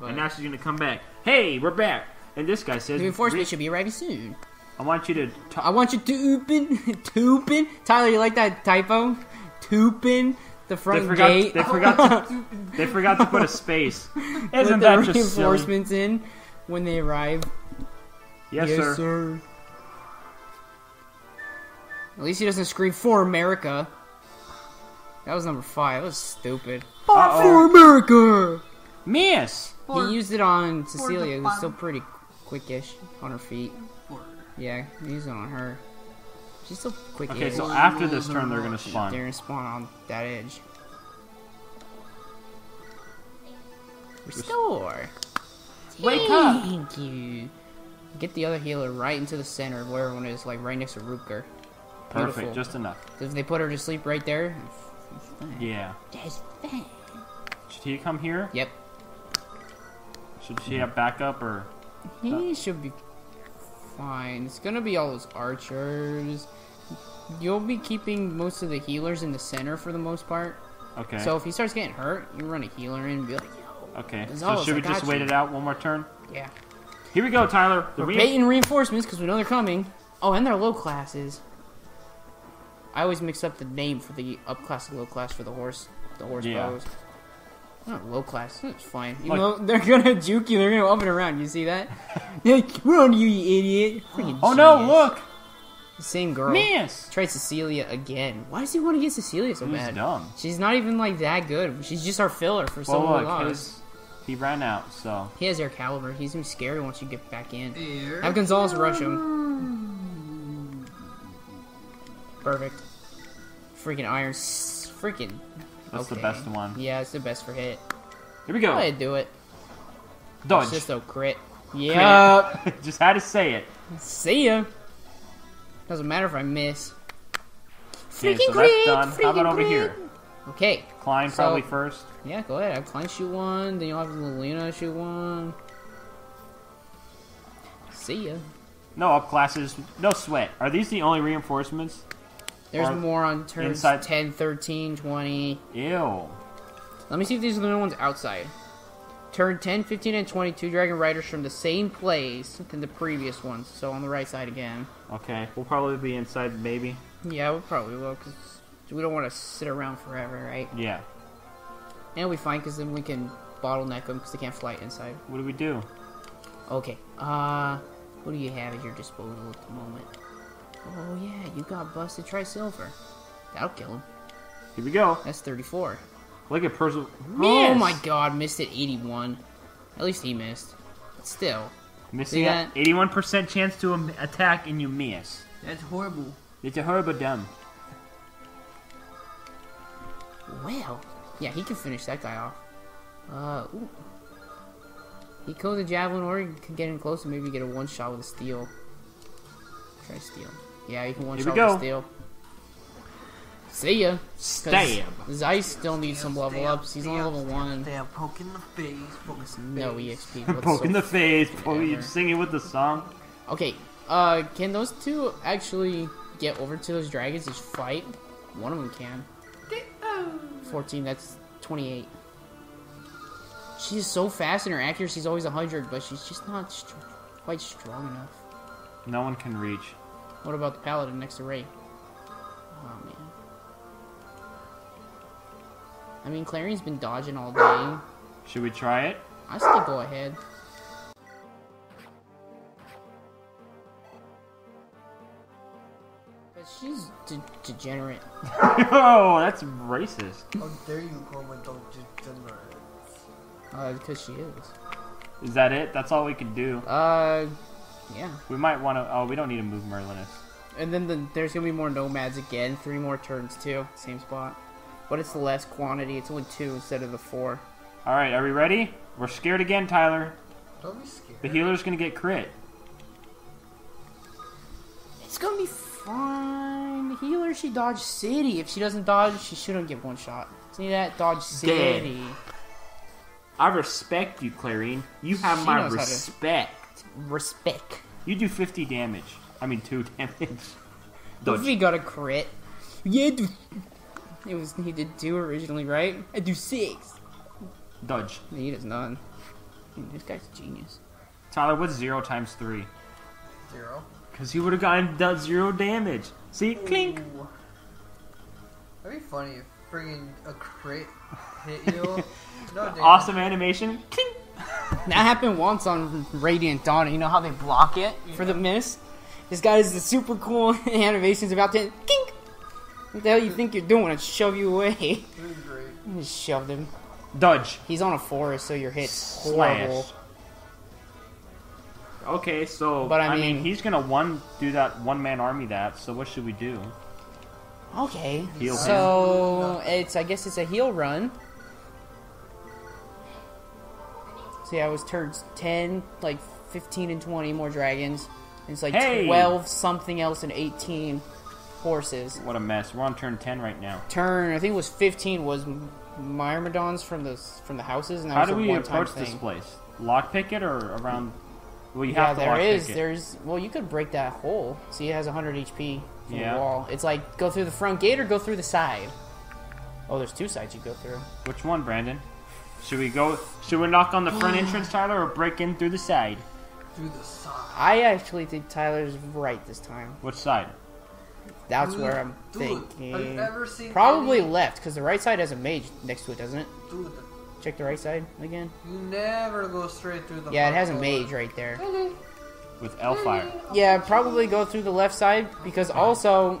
but and now she's gonna come back. Hey, we're back. And this guy says, the reinforcement should be arriving soon. I want you to I want you to open, toopin. Tyler, you like that typo? Toopin the They front forgot. gate. They forgot to. They forgot to put a space. Put Isn't the that just silly? reinforcements in when they arrive. Yes, sir. At least he doesn't scream for America. That was number five. That was stupid. Uh-oh. For America! Miss. For- he used it on Cecilia, the who's still pretty quickish on her feet. For- Yeah, he used it on her. She's still quick. Okay, so after this turn, they're gonna spawn. they're gonna spawn on that edge. Restore. Wake up. Thank you. Get the other healer right into the center of where everyone is, like right next to Rutger. Perfect. Beautiful. Just enough. If they put her to sleep right there, Yeah. that's fine. Should he come here? Yep. Should she have backup or? He should be fine. It's gonna be all those archers. You'll be keeping most of the healers in the center for the most part. Okay. So if he starts getting hurt, you run a healer in and be like, yo, okay. So should we I just got wait you. it out one more turn? yeah. Here we go, Tyler. The We're re- baiting reinforcements because we know they're coming. Oh, and they're low classes. I always mix up the name for the up class and low class for the horse, the horse Yeah. bows. Not low class. That's fine. You Like- know they're gonna juke you. They're gonna up and around. You see that? You're like, We're on you, you idiot. Freaking Oh no! genius. Look, Same girl. Miss. Tried Cecilia again. Why does he want to get Cecilia so Who's bad? dumb? She's not even like that good. She's just our filler for Well, someone look, his, he ran out. So He has Aircalibur. He's gonna be scary once you get back in. Air Have Gonzalez rush him. Perfect. Freaking iron. Freaking. That's the best one. Yeah, it's the best for hit. Here we Go go. ahead, do it. Dodge. It's just a crit. Yeah. just had to say it. See ya. Doesn't matter if I miss. Okay, Freaking so crit. that's done. How about over here? Okay. Klein So- probably first. Yeah, go ahead. Have Klein shoot one. Then you'll have Lilina shoot one. See ya. No up classes. No sweat. Are these the only reinforcements? There's Or more on turns inside- 10, 13, 20. Ew. Let me see if these are the ones outside. Turn 10, 15, and 22 Dragon Riders from the same place than the previous ones. So on the right side again. Okay, we'll probably be inside, maybe. Yeah, we probably will, because we don't want to sit around forever, right? Yeah. And it'll be fine, because then we can bottleneck them, because they can't fly inside. What do we do? Okay, uh, what do you have at your disposal at the moment? Oh, yeah, you got busted Try silver. That'll kill him. Here we go. That's 34. Look at Percival. Oh my god, missed it 81. At least he missed. But still. Missing See that? 81% chance to attack and you miss. That's horrible. It's a horrible dumb. Well, yeah, he can finish that guy off. Uh, ooh. He killed the javelin, or he can get in close and maybe get a one shot with a steel. Try steel. Yeah, you can one shot go. with steel. See ya. 'Cause Stab. Zeiss still needs some level ups. He's only level one. They are poking the face. Poking the No face. EXP. What's Poke in so- the face. Poke, you Whatever. singing with the song. Okay, uh, can those two actually get over to those dragons and fight? One of them can. 14, that's 28. She's so fast and her accuracy's always 100, but she's just not str- quite strong enough. No one can reach. What about the paladin next to Ray? Oh, man. I mean, Clarine's been dodging all day. Should we try it? I still go ahead. But she's de- degenerate. oh, that's racist. How dare you call my dog degenerate? Uh, because she is. Is that it? That's all we can do. Uh, yeah. We might want to. Oh, we don't need to move Merlinus. And then the, there's gonna be more nomads again. Three more turns too. Same spot. But it's less quantity. It's only two instead of the four. All right, are we ready? We're scared again, Tyler. Don't be scared. The healer's gonna get crit. It's gonna be fine. The healer, she dodged city. If she doesn't dodge, she shouldn't get one shot. See that? Dodge city. I respect you, Clarine. You have She my knows to- respect. Respect. You do 50 damage. I mean, 2 damage. If Dodge. he got a crit. Yeah, do. It was he did two originally, right? I do six. Dodge. He does none. Dude, this guy's a genius. Tyler, what's zero times three? Zero. Because he would have gotten done zero damage. See, clink. Ooh. That'd be funny if friggin' a crit hit you. no damage. Awesome animation. Clink. That happened once on Radiant Dawn. You know how they block it for the miss? This guy is the super cool animations about to kink. What the hell you think you're doing? I shove you away. This is great. Just shoved him. Dodge. He's on a forest, so your hit's Slash. horrible. Okay, so But I I, mean, mean- he's gonna one do that one man army that. So what should we do? Okay, Heal so it's I guess it's a heal run. Yeah, it was turns ten, like fifteen and twenty more dragons. And it's like Hey! twelve something else and eighteen horses. What a mess. We're on turn ten right now. Turn I think it was fifteen was Myrmidons from the from the houses, and that How was do we approach this place? Lockpick it or around? Well, you Yeah, have to there lockpick it. There's well, you could break that hole. See, it has 100 HP from Yeah. the wall. It's like go through the front gate or go through the side. Oh, there's two sides you go through. Which one, Brandon? Should we go? Should we knock on the front entrance, Tyler, or break in through the side? Through the side. I actually think Tyler's right this time. Which side? That's Dude, where I'm dude, Have you thinking. ever seen Probably any- left because the right side has a mage next to it, doesn't it? Dude, Check the right side again. you never go straight through the. Yeah, it front has a mage right there. With Elfire. Yeah, probably go through the left side because also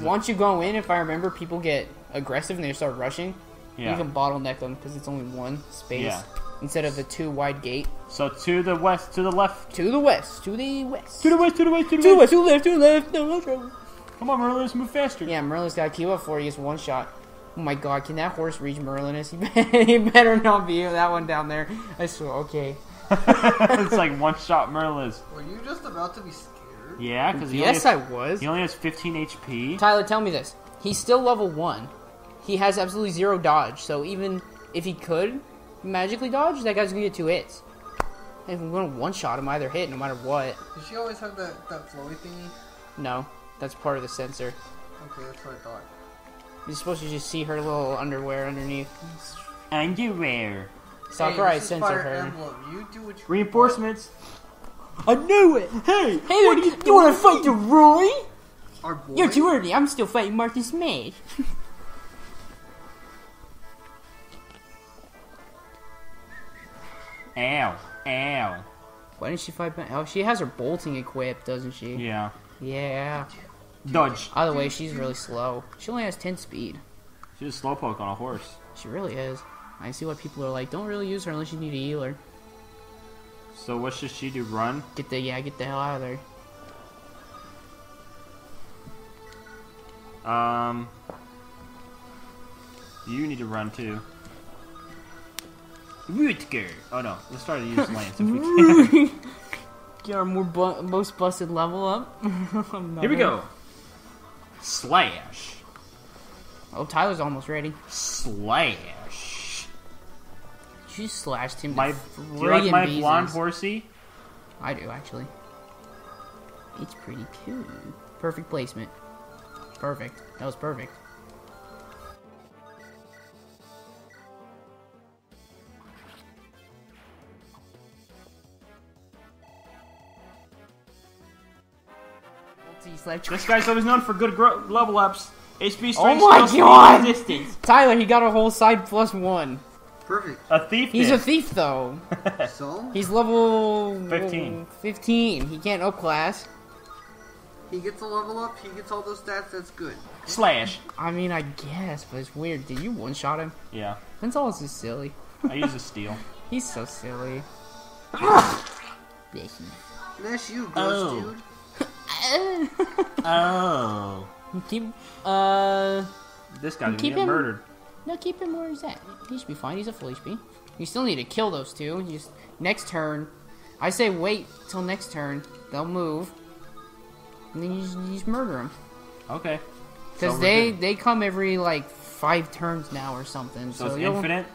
once you go in, if I remember, people get aggressive and they start rushing. Yeah. You can bottleneck them because it's only one space Yeah. instead of the two wide gate. So to the west, to the left, To the west, to the west, to the west, to the west, to the to the west. west, to the left, to the left. No, no trouble. Come on, Merlin, let's move faster. Yeah, Merlin's got to queue up for you. It's one shot. Oh my god, can that horse reach Merlinus? He better, not be that one down there. I swear, okay. it's like one shot Merlin's. Were you just about to be scared? Yeah, because he, Yes, only I was. he only has 15 HP. Tyler, tell me this. He's still level 1. He has absolutely zero dodge, so even if he could magically dodge, that guy's gonna get two hits. And we're gonna one shot him either hit, no matter what. Does she always have that, that flowy thingy? No, that's part of the censor. Okay, that's what I thought. You're supposed to just see her little underwear underneath. Underwear. Sakurai hey, this is her. You do what you Reinforcements. I knew it! Hey, Hey, what are you, you wanna fight the Roy? Our boy. You're too early, I'm still fighting Martin Smash. Ow, ow. Why didn't she fight back? Oh, she has her bolting equipped, doesn't she? Yeah. Yeah. Dodge. Either way, she's really slow. She only has 10 speed. She's a slowpoke on a horse. She really is. I see why people are like, don't really use her unless you need a healer. So what should she do? Run? Get the yeah, get the hell out of there. Um. You need to run too. Rutger. Oh no, let's try to use Lance if we can. Get our more bu- most busted level up. Here we go. Slash. Oh, Tyler's almost ready. Slash. She slashed him. to My, do you like my beeses. blonde horsey? I do actually. It's pretty cute. Perfect placement. Perfect. That was perfect. This guy's always known for good gro- level ups. HP, oh strength, Oh my skill, God! resistance. Tyler, he got a whole side plus one. Perfect. A thief. He's a thief though. So He's level 15. 15. He can't upclass. he gets a level up. He gets all those stats. That's good. Slash. I mean, I guess, but it's weird. Did you one shot him? Yeah. Gonzalez is silly. I use a steel. He's so silly. That's you, ghost Oh. dude. Oh. keep uh This guy's gonna get him- murdered. no keep him where he's at. He should be fine. He's a full HP. You still need to kill those two. You just next turn. I say wait till next turn. They'll move, and then you just, you just murder them Okay. because So they good. they come every like five turns now or something. So, So, it's infinite.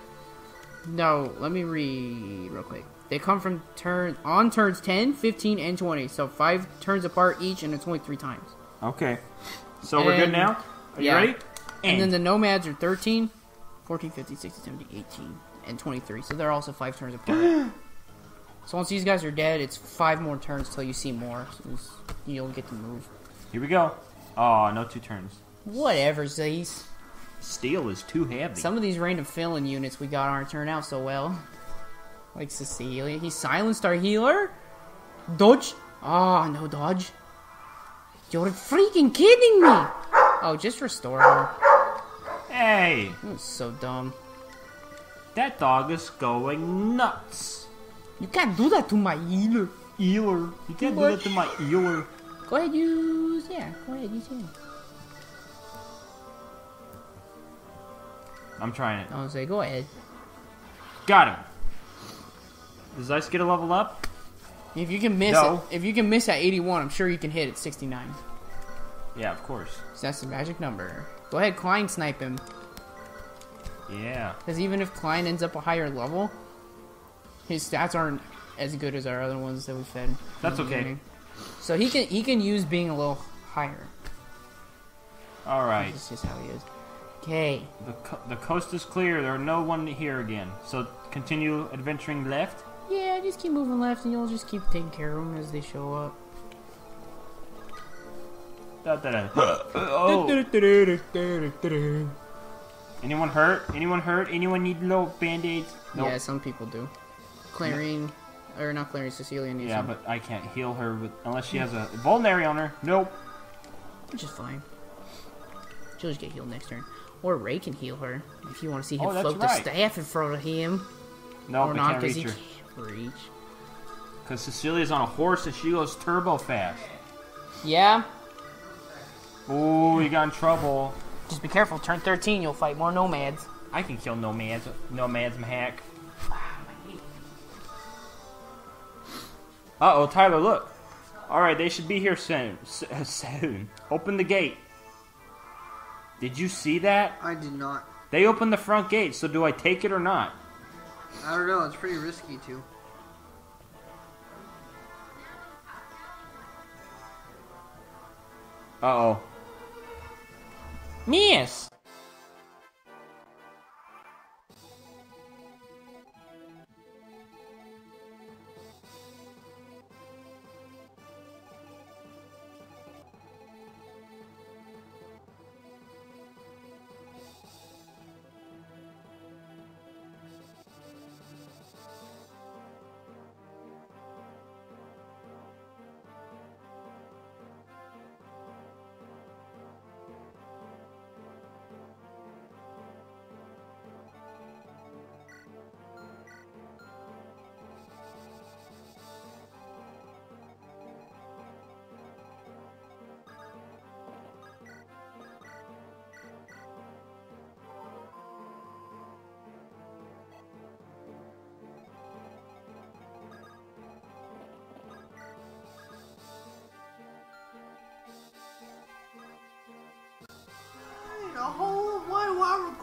no. Let me read real quick. They come from turn on turns 10, 15, and 20. So five turns apart each, and it's only three times. Okay. So we're good now. Are you ready? And then the nomads are 13, 14, 15, 16, 17, 18, and 23. So they're also five turns apart. So once these guys are dead, it's five more turns till you see more. So you'll get to move. Here we go. Oh, no two turns. Whatever, Zaze. Steel is too heavy. Some of these random fill-in units we got aren't turning out so well. Like Cecilia. He silenced our healer? Dodge? Ah, no dodge. You're freaking kidding me! Oh, just restore her. Hey, That was so dumb. that dog is going nuts. You can't do that to my healer. Eeler. You can't do that to my eeler. Go ahead, use. Yeah, go ahead, use him. I'm trying it. I'll say, go ahead. Got him. Does Ice get a level up? If you can miss No. it, if you can miss at 81, I'm sure you can hit at 69. Yeah, of course. So that's the magic number. Go ahead, Klein snipe him. Yeah. Because even if Klein ends up a higher level, his stats aren't as good as our other ones that we fed. That's okay. beginning. So he can he can use being a little higher. All right. That's just how he is. Okay. The, co- the coast is clear. There are no one here again. So continue adventuring left. Yeah, just keep moving left, and you'll just keep taking care of them as they show up. Da, da, da. oh. Anyone hurt? Anyone hurt? Anyone need little band-aids? Nope. Yeah, some people do. Clarine, or not Clarine, Cecilia needs Yeah, some, but I can't heal her with unless she has a vulnerary on her. Nope. which is fine. She'll just get healed next turn. Or Ray can heal her if you want to see him Oh, that's float the staff in front of him. Nope, or I not, can't because reach he her. can't reach. Because Cecilia's on a horse and she goes turbo fast. Yeah, Ooh, you got in trouble. just be careful. Turn 13, you'll fight more nomads. I can kill nomads. Nomads, hack. Uh oh, Tyler, look. Alright, they should be here soon. Soon. Open the gate. Did you see that? I did not. They opened the front gate, so do I take it or not? I don't know. It's pretty risky too. Uh oh. Miss!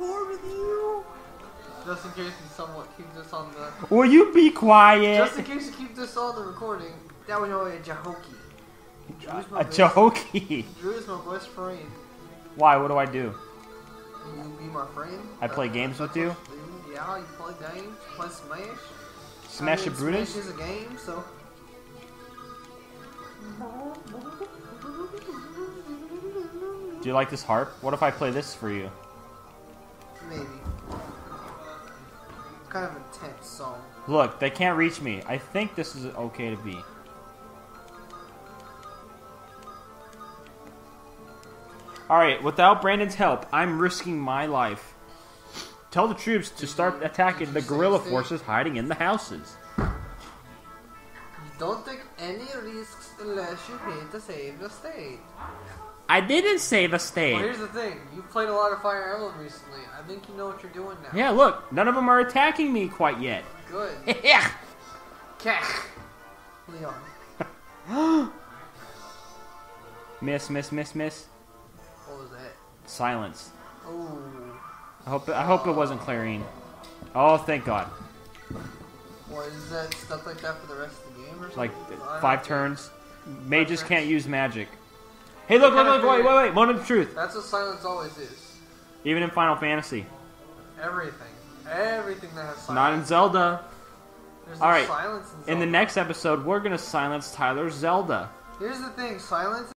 Do record with you? Just in case you somewhat keep this on the. Will you be quiet? Just in case you keep this on the recording. That was only a Jahoki. Drew's my A best- Jahoki. Drew is my best friend. Why? What do I do? You be my friend. I play uh, That's- games with you? Yeah, you play games. Play Smash. Smash I a mean, Brutus? Smash is a game, so. Do you like this harp? What if I play this for you? Maybe. Kind of intense song. Look, they can't reach me. I think this is okay to be. Alright, without Brandon's help, I'm risking my life. Tell the troops to start attacking the guerrilla forces hiding in the houses. Don't take any risks unless you pay to save the state. I didn't save a Well, state. here's the thing. You've played a lot of Fire Emblem recently. I think you know what you're doing now. Yeah, look, none of them are attacking me quite yet. Good. yeah. Leon. Miss, miss, miss, miss. What was that? Silence. Oh. I hope I hope it wasn't Clarine. Oh, thank God. What is that stuff like that for the rest of the game or something? Like five turns. Mages can't use magic. Hey, look, look, look, wait, wait, wait. Moment of truth. That's what silence always is. Even in Final Fantasy. Everything. Everything that has silence. Not in Zelda. There's All no right. silence in In the next episode, we're gonna silence Tyler's Zelda. Here's the thing, silence